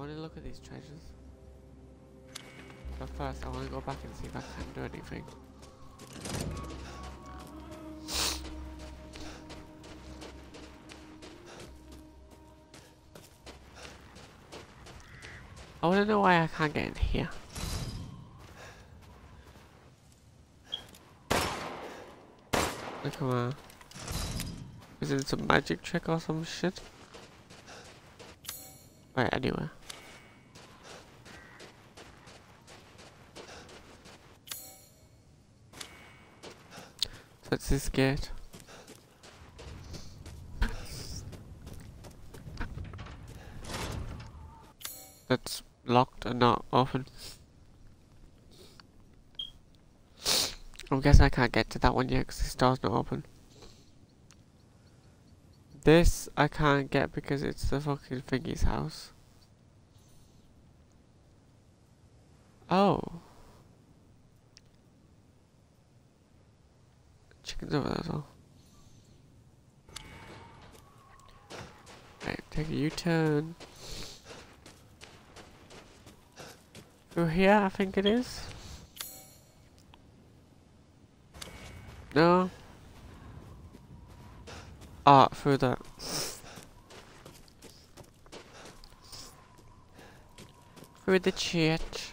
want to look at these treasures. But first, I want to go back and see if I can do anything. I want to know why I can't get in here. Look at my... Is it some magic trick or some shit? Right, anyway. That's this gate. That's locked and not open. I guess I can't get to that one yet because this door's not open. This I can't get because it's the fucking thingy's house. Oh. Chicken's over there well. Right, take a U-turn. Through here, I think it is. No. Ah, through that. Through the church.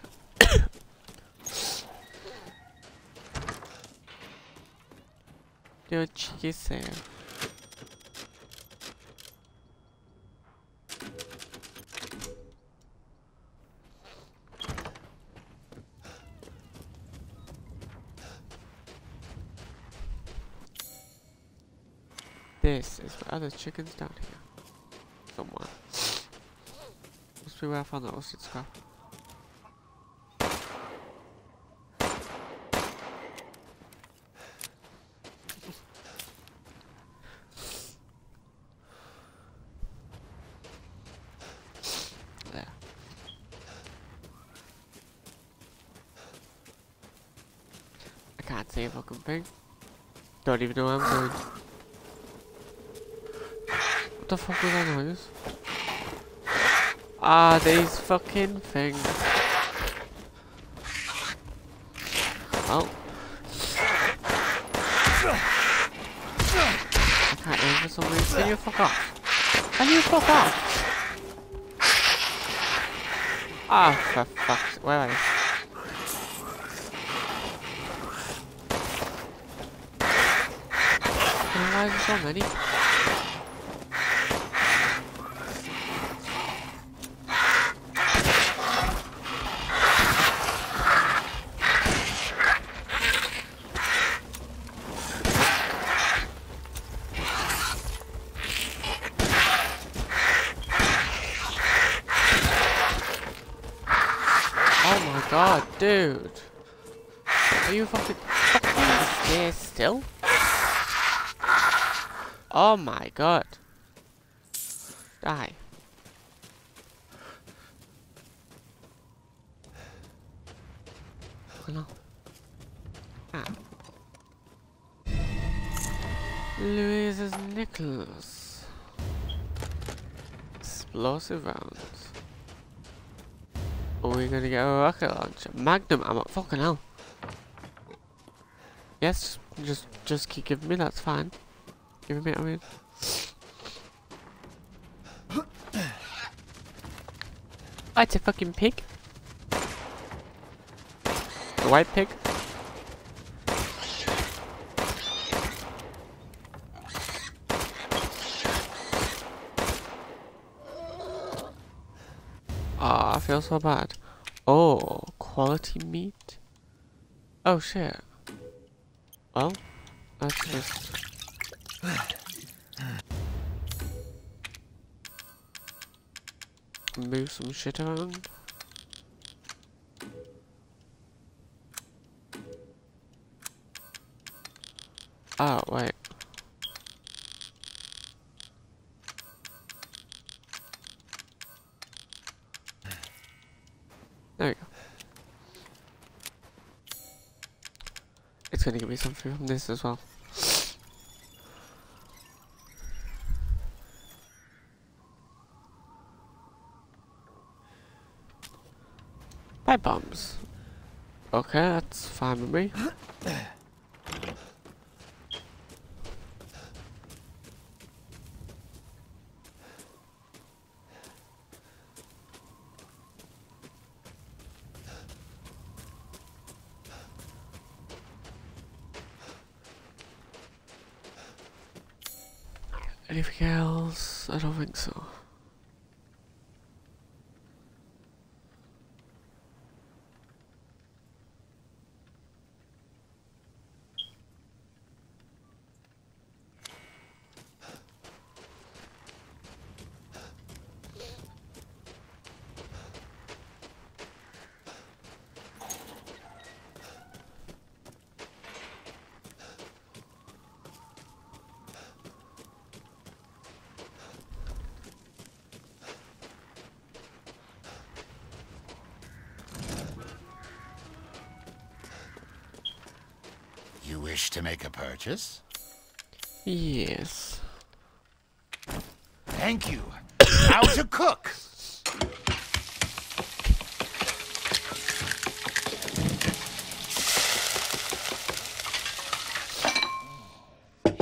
A cheeky save. This is where other chickens down here. Somewhere. Must be where I found the roasted scrap. There. I can't Don't even know where I'm going. What the fuck was that noise? Ah, these fucking things. Oh. I can't aim for some reason. Can you fuck off? Can you fuck off? Ah, for fuck's Where are you? So many? Oh my god, dude. Are you fucking fucking still? Oh my god. Die. Oh no. Ah. Luiza's necklace. Explosive rounds. Are we gonna get a rocket launcher? Magnum ammo. Fucking hell. Yes, just just keep giving me. That's fine. Give me. I mean. Oh, it's a fucking pig. A white pig. Ah, I feel so bad. Oh, quality meat. Oh shit. Well, that's just. Move some shit around. Oh, wait. There we go. It's gonna give me something from this as well. Pipe bombs. Okay, that's fine with me. Anything else? I don't think so. You wish to make a purchase? Yes. Thank you. How to cook?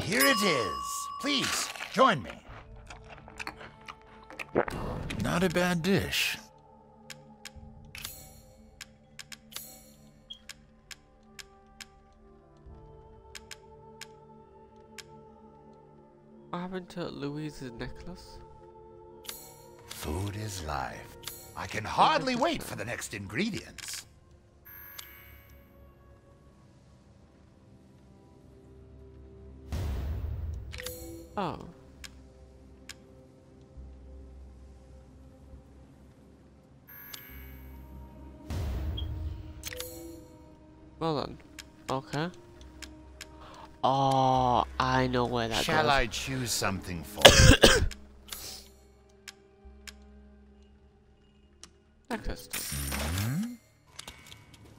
Here it is. Please, join me. Not a bad dish. Happened to Luiza's necklace? Food is life. I can hardly wait for the next ingredients. Oh. Where that Shall goes. I choose something for you? Necklace.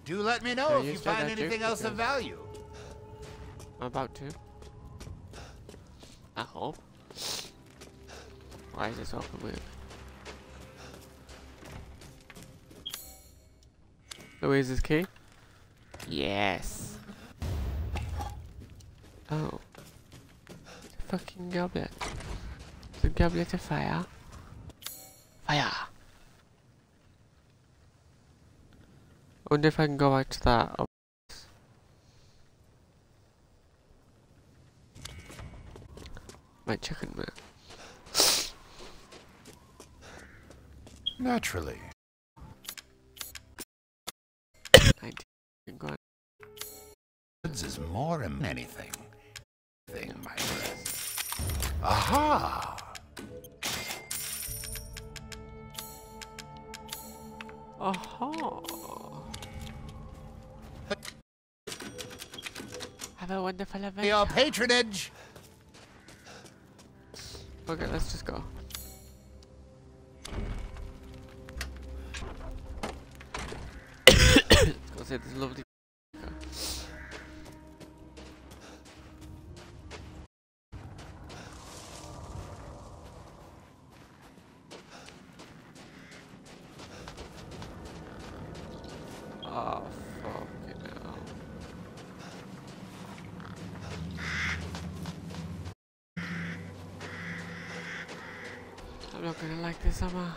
Do let me know Yeah, if you you find anything else of value. I'm about to. I hope. Why is this open with? Luiza's key? Yes. Fucking goblet. The goblet of fire. Fire! I wonder if I can go back to that. My chicken man. Naturally. 19. Go on. Goods is more than anything. Thing, my friend. Aha! Aha! Have a wonderful adventure. Your patronage! Okay, let's just go. let's go see this lovely. Oh. I'm not gonna like this, am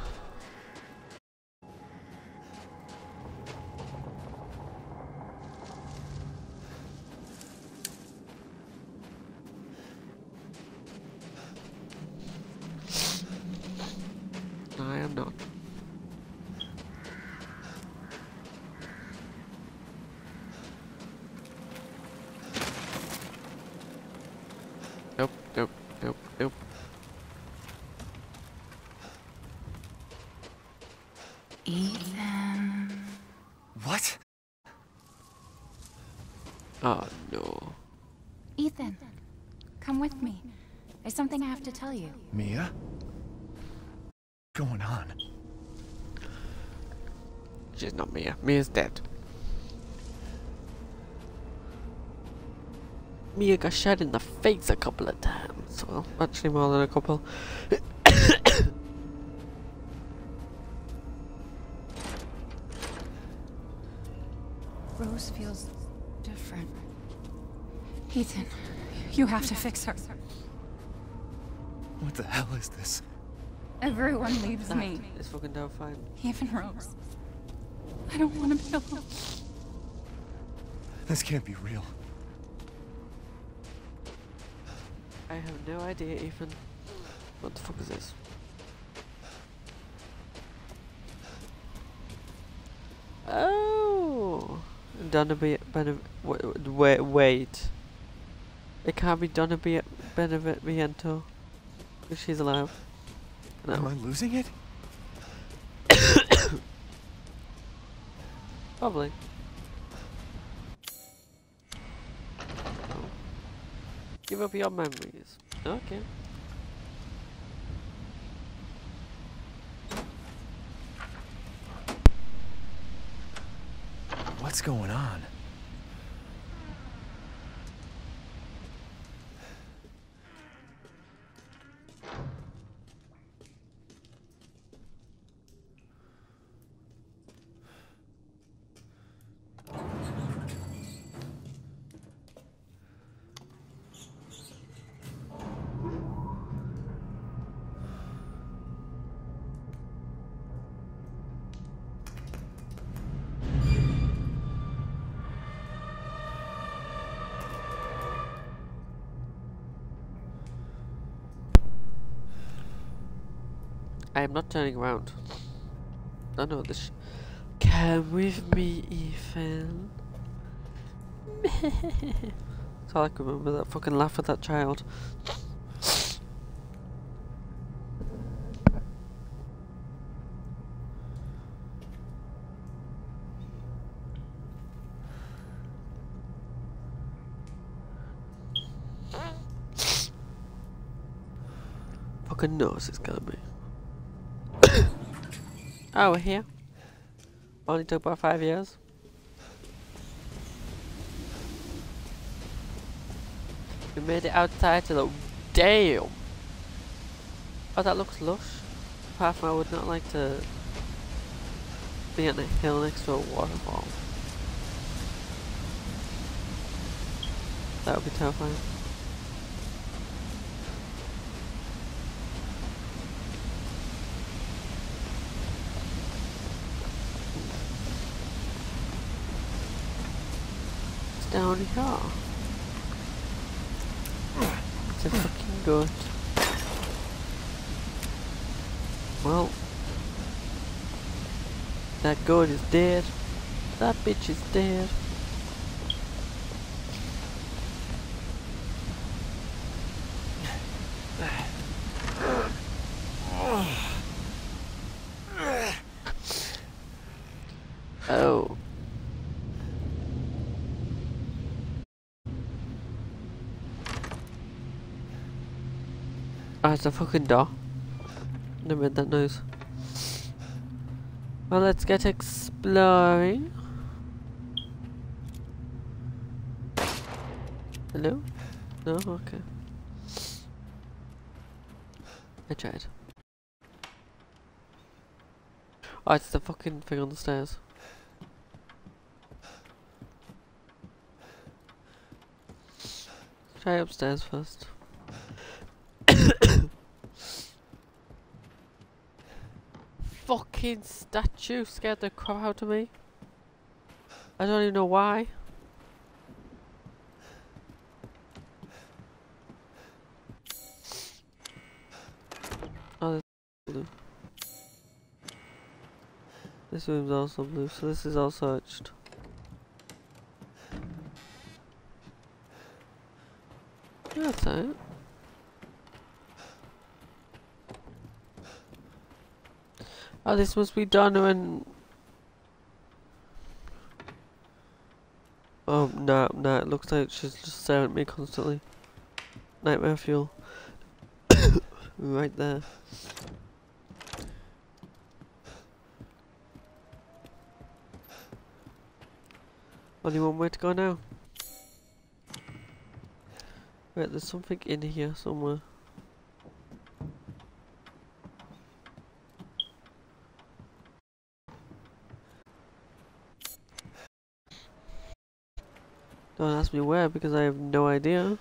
Ethan. What? Oh no. Ethan, come with me. There's something I have to tell you. Mia? What's going on? She's not Mia. Mia's dead. Mia got shot in the face a couple of times. Well, actually more than a couple. Rose feels different. Ethan, you have to fix her. What the hell is this? Everyone leaves me, It's fucking terrifying. even Rose. I don't want to be alone. This can't be real. I have no idea Ethan. What the fuck is this? Oh, Be Benev- wait, wait. It can't be Donna Be Beneviento. Because she's alive. Am I losing it? probably. Give up your memories. Okay. What's going on? I am not turning around. I know this. Come with me, Ethan. That's all I can remember. That fucking laugh of that child. Fucking nose is gonna be. Oh, we're here. Only took about five years. We made it outside to the damn. Oh, that looks lush. Apart from I would not like to be on a hill next to a waterfall. That would be terrifying. It's down here. It's a hmm. fucking goat. Well, that goat is dead. That bitch is dead. Oh. It's a fucking door. Never made that noise. Well, let's get exploring. Hello? No? Okay. I tried. Oh, it's the fucking thing on the stairs. Try upstairs first. Fucking statue scared the crap out of me. I don't even know why. Oh, this is blue. This room's also blue, so this is all searched. Yeah, That's it. Oh, this must be done when. Oh, no, no, it looks like she's just staring at me constantly. Nightmare fuel. right there. Only one way to go now. Wait, there's something in here somewhere. Me where because I have no idea.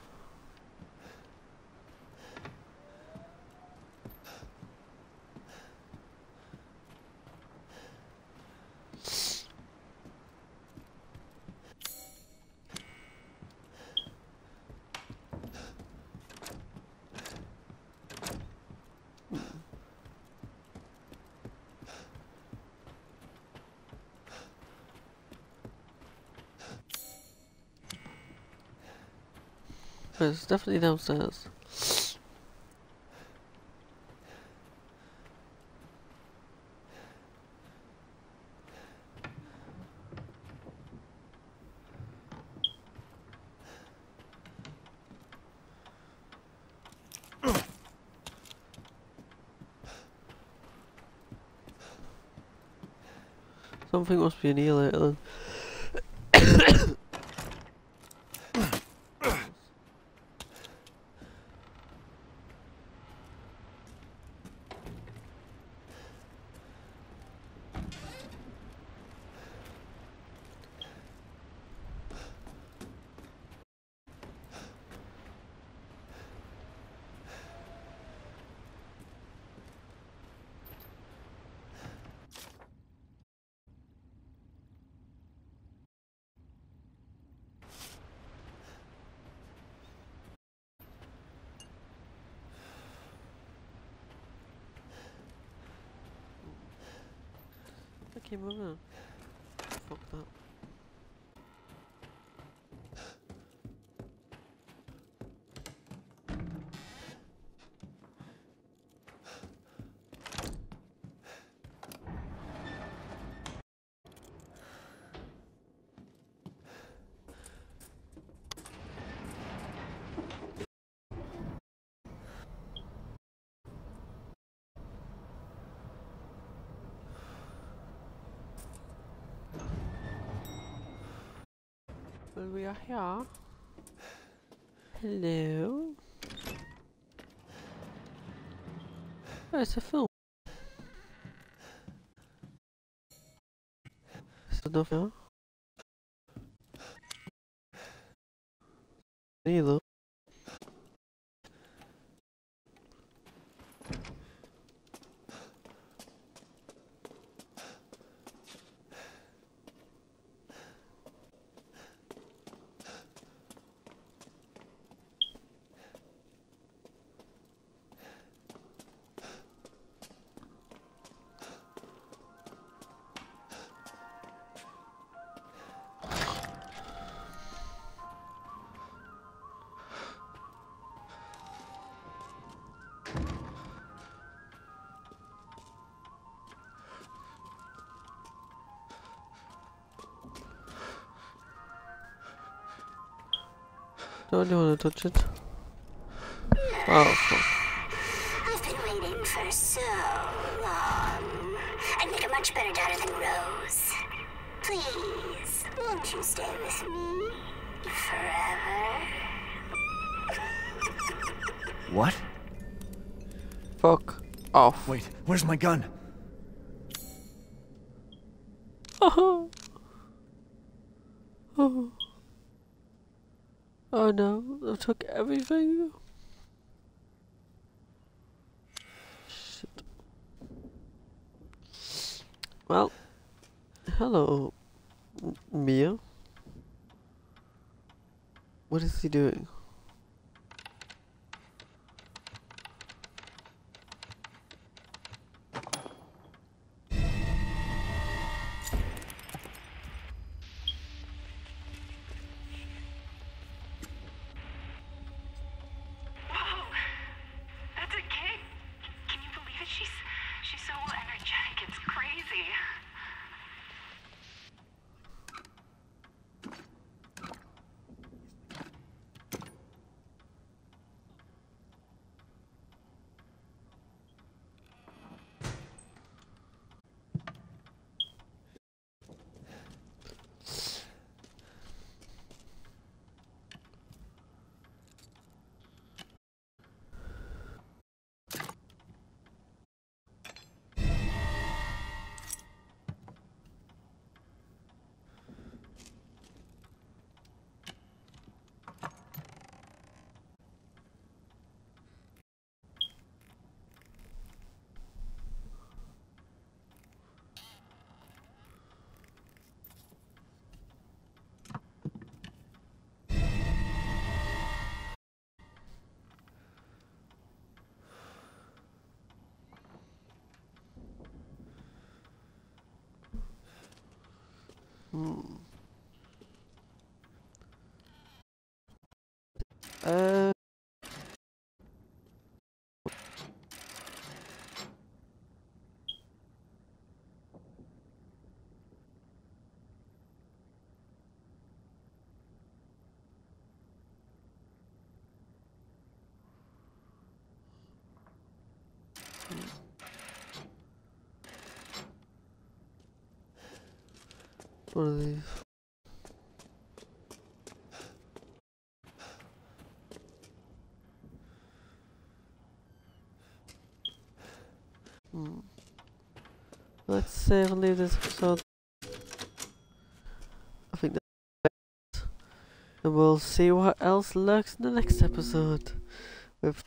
But it's definitely downstairs. Something must be in here later then. Okay, move on. Fuck that. Well, we are here. Hello. Oh, it's a film. Is there nothing? Neither. Don't you want to touch it? Oh, fuck. I've been waiting for so long. I'd make a much better daughter than Rose. Please, won't you stay with me forever? What? Fuck off. Wait, where's my gun? Oh. Oh. Oh no, they took everything. Shit. Well, hello, Mia. What is he doing? Hmm. These? Hmm. Let's save and leave this episode. I think that's it. And we'll see what else lurks in the next episode. With